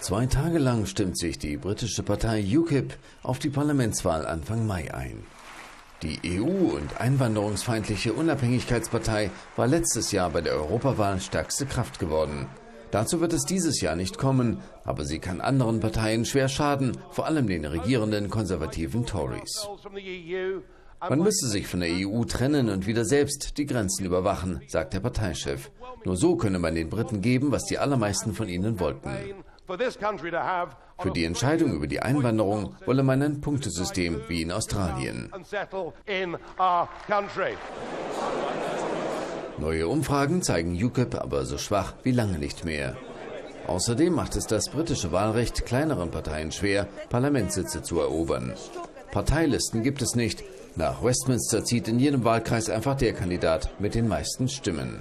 Zwei Tage lang stimmt sich die britische Partei UKIP auf die Parlamentswahl Anfang Mai ein. Die EU- und einwanderungsfeindliche Unabhängigkeitspartei war letztes Jahr bei der Europawahl stärkste Kraft geworden. Dazu wird es dieses Jahr nicht kommen, aber sie kann anderen Parteien schwer schaden, vor allem den regierenden konservativen Tories. Man müsse sich von der EU trennen und wieder selbst die Grenzen überwachen, sagt der Parteichef. Nur so könne man den Briten geben, was die allermeisten von ihnen wollten. Für die Entscheidung über die Einwanderung wolle man ein Punktesystem wie in Australien. Neue Umfragen zeigen UKIP aber so schwach wie lange nicht mehr. Außerdem macht es das britische Wahlrecht kleineren Parteien schwer, Parlamentssitze zu erobern. Parteilisten gibt es nicht. Nach Westminster zieht in jedem Wahlkreis einfach der Kandidat mit den meisten Stimmen.